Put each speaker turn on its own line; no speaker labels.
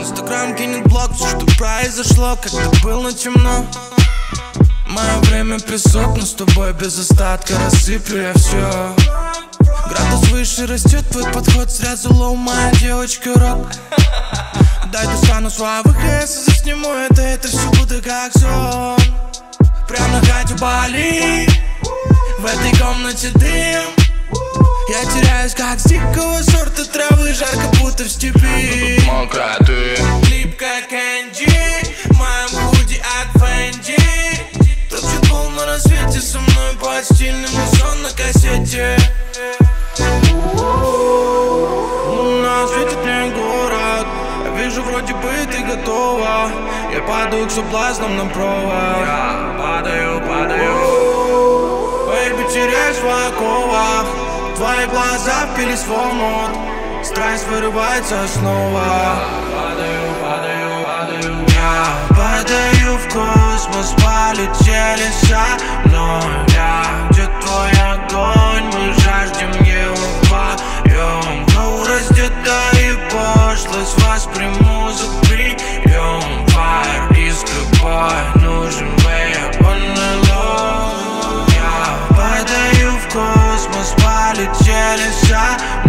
Инстаграм кинет блог Все, что произошло, когда было темно. Мое время песок, но с тобой без остатка рассыплю я все Градус выше растет, твой подход сразу лоу, моя девочка рок. Дай достану славы ХС и засниму это, это все будет как сон. Прям на хате Бали, в этой комнате дым. Я теряюсь как с дикого будто в степи.
Мокрая ты
Липкая кэнди моем худи от Фэнди. Топчет пол на рассвете Со мной под стильным сон на кассете. Луна светит мне город. Я вижу вроде бы ты готова. Я падаю к соблазнам на провод.
Я падаю, падаю.
Бэйби, теряюсь в оковах. Твои глаза впились в омут Страсть вырывается снова.
Падаю, падаю, падаю.
Я падаю в космос Полетели со мной Я, где твой огонь? Мы жаждем его вдвоем Flow раздета и пошлость Восприму за прием Fire, искра, бой Нужен on the low. Я падаю в космос Полетели со